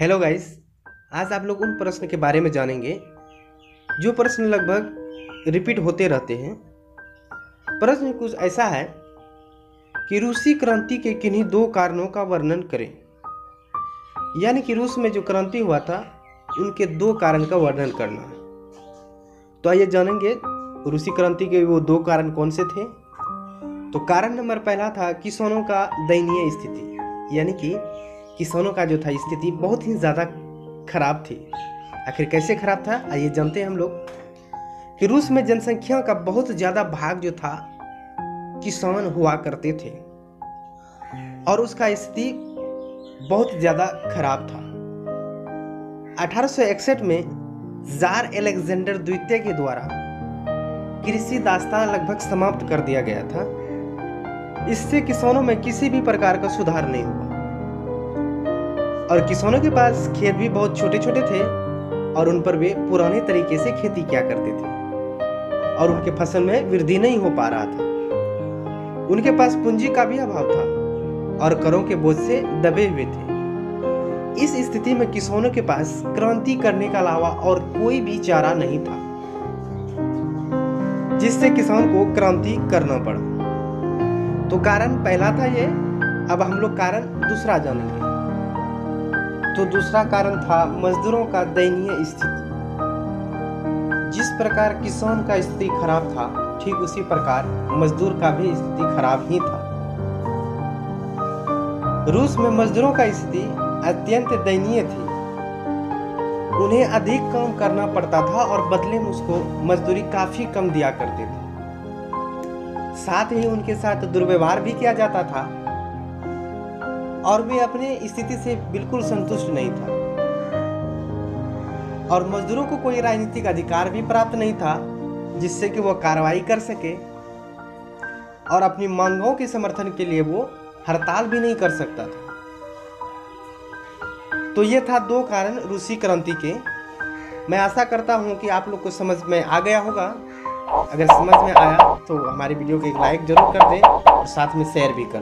Hello guys आज आप लोग उन प्रश्न के बारे में जानेंगे, जो प्रश्न लगभग रिपीट होते रहते हैं। प्रश्न कुछ ऐसा है कि रूसी क्रांति के किन्हीं दो कारणों का वर्णन करें। यानी कि रूस में जो क्रांति हुआ था, उनके दो कारण का वर्णन करना। तो आइए जानेंगे, रूसी क्रांति के वो दो कारण कौन से थे? तो कारण नंबर पहला था किसानों का दयनीय स्थिति, यानी कि किसानों का जो था स्थिति बहुत ही ज़्यादा खराब थी। आखिर कैसे खराब था? आइए जानते हैं हम लोग कि रूस में जनसंख्या का बहुत ज़्यादा भाग जो था, किसान हुआ करते थे। और उसका स्थिति बहुत ज़्यादा खराब था। 1861 में जार एलेक्जेंडर द्वितीय के द्वारा कृषि दास्तान लगभग समाप्त कर दिया गया था। इससे किसानों में किसी भी प्रकार का सुधार नहीं हुआ। और किसानों के पास खेत भी बहुत छोटे छोटे थे और उन पर वे पुराने तरीके से खेती किया करते थे। और उनके फ़सल में वृद्धि नहीं हो पा रहा था। उनके पास पूंजी का भी अभाव था और करों के बोझ से दबे हुए थे। इस स्थिति में किसानों के पास क्रांति करने का अलावा और कोई भी चारा नहीं था, जिससे किसान को क्रांति करना पड़ा। तो कारण पहला था ये, अब हम लोग कारण दूसरा जानेंगे। तो दूसरा कारण था मजदूरों का दयनीय स्थिति। जिस प्रकार किसान का स्थिति खराब था, ठीक उसी प्रकार मजदूर का भी स्थिति खराब ही था। रूस में मजदूरों का स्थिति अत्यंत दयनीय थी। उन्हें अधिक काम करना पड़ता था और बदले में उसको मजदूरी काफ़ी कम दिया करते थे। साथ ही उनके साथ दुर्व्यवहार भी किया जाता था। और वे अपने स्थिति से बिल्कुल संतुष्ट नहीं था। और मजदूरों को कोई राजनीतिक अधिकार भी प्राप्त नहीं था, जिससे कि वो कार्रवाई कर सके और अपनी मांगों के समर्थन के लिए वो हड़ताल भी नहीं कर सकता था। तो ये था दो कारण रूसी क्रांति के। मैं आशा करता हूँ कि आप लोग को समझ में आ गया होगा। अगर समझ में आया तो हमारी वीडियो को एक लाइक ज़रूर कर दें और साथ में शेयर भी कर